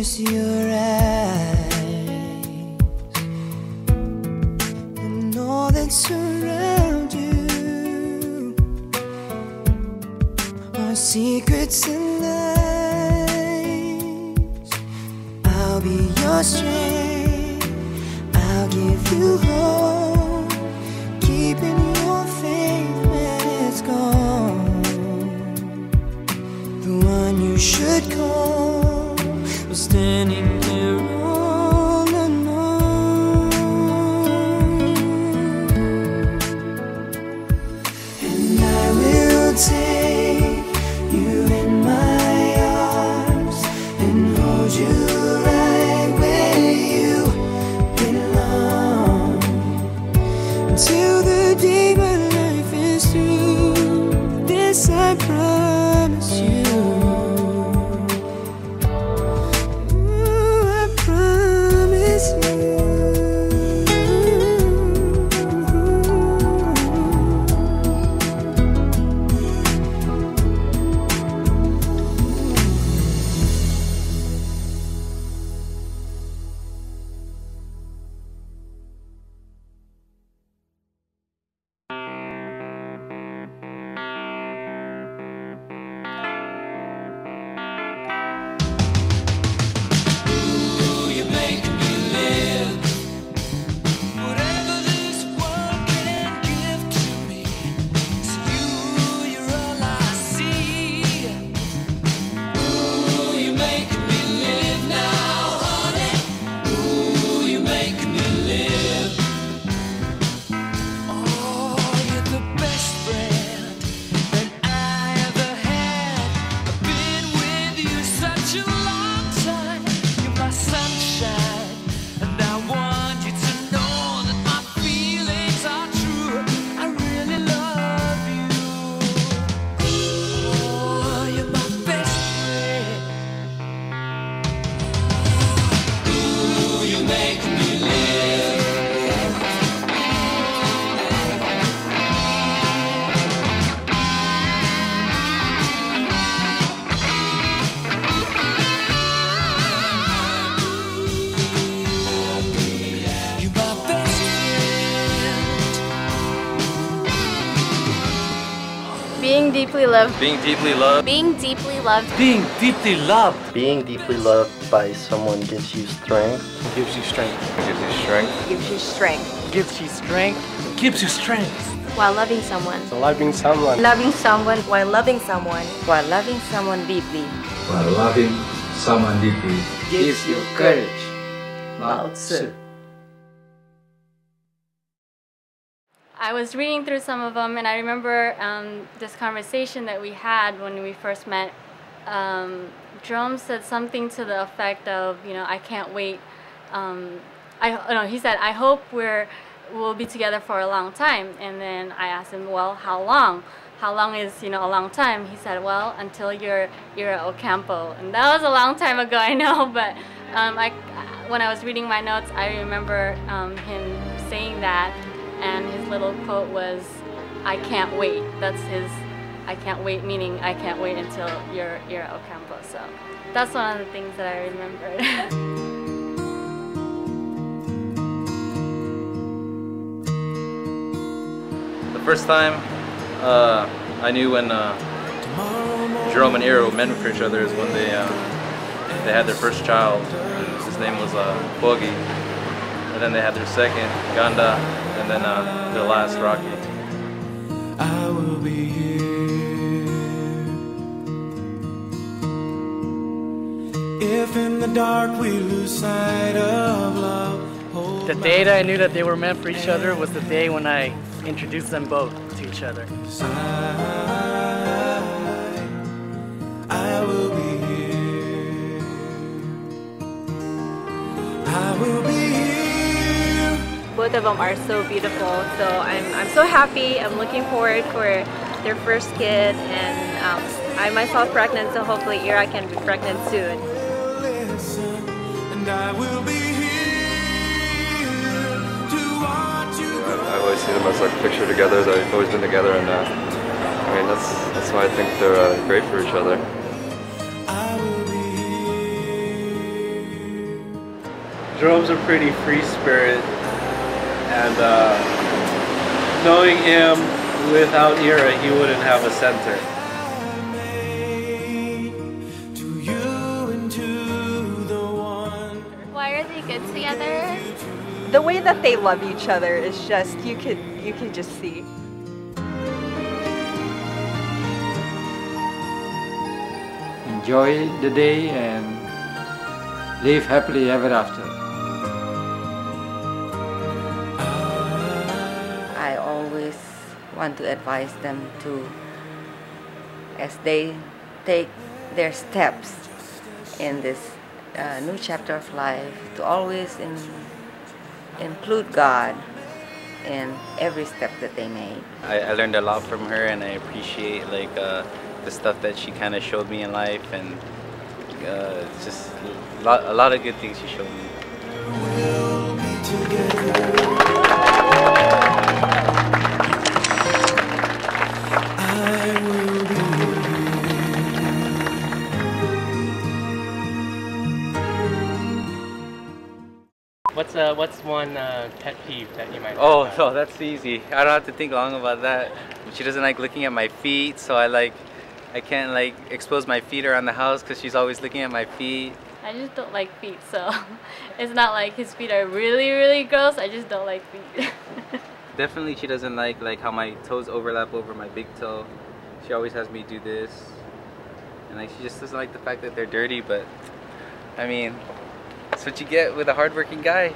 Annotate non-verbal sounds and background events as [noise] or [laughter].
kiss your eyes and all that surround you are secrets and lies. I'll be your strength. I'll give you hope, keeping your faith when it's gone. The one you should call was standing there Being deeply loved. Being deeply loved. Being deeply loved. Being deeply loved. Being deeply loved by someone gives you strength. Gives you strength. Gives you strength. Gives you strength. Gives you strength. Gives you strength. While loving someone. Loving someone. Loving someone while loving someone. While loving someone deeply. while loving someone deeply Gives you courage. Lao Tzu. I was reading through some of them, and I remember um, this conversation that we had when we first met. Um, Jerome said something to the effect of, you know, I can't wait. Um, I oh, no, he said, I hope we're we'll be together for a long time. And then I asked him, well, how long? How long is you know a long time? He said, well, until you're you're at Ocampo, and that was a long time ago, [laughs] I know. But um, I, when I was reading my notes, I remember um, him saying that, and his little quote was, "I can't wait." That's his. I can't wait, meaning I can't wait until you're you're at Ocampo. So that's one of the things that I remembered. [laughs] The first time uh, I knew when uh, Jerome and Ira met for each other is when they uh, they had their first child. His name was uh, Bogi. And then they had their second, Ganda, and then uh, their last, Rocky. I will be here. If in the dark we lose sight of love, The day that I knew that they were meant for each other was the day when I introduced them both to each other. side. I will be here. I will be here. Both of them are so beautiful. So I'm I'm so happy. I'm looking forward for their first kid, and um, I myself pregnant. So hopefully Ira can be pregnant soon. I will be here to watch you grow. I always see them as like picture together. They've always been together, and uh, I mean that's that's why I think they're uh, great for each other. I will. Jerome's a pretty free spirit, and uh, knowing him without Ira, he wouldn't have a center. Why are they good together? The way that they love each other is just you could you could just see. Enjoy the day and live happily ever after. Want to advise them to, as they take their steps in this uh, new chapter of life, to always in, include God in every step that they make. I, I learned a lot from her and I appreciate like uh, the stuff that she kind of showed me in life and uh, just a lot, a lot of good things she showed me. What's uh what's one uh, pet peeve that you might? Oh, have? [laughs] no, that's easy. I don't have to think long about that. She doesn't like looking at my feet, so I like, I can't like expose my feet around the house because she's always looking at my feet. I just don't like feet, so [laughs] it's not like his feet are really, really gross. I just don't like feet. [laughs] Definitely, she doesn't like like how my toes overlap over my big toe. She always has me do this, and like she just doesn't like the fact that they're dirty. But I mean, that's what you get with a hardworking guy.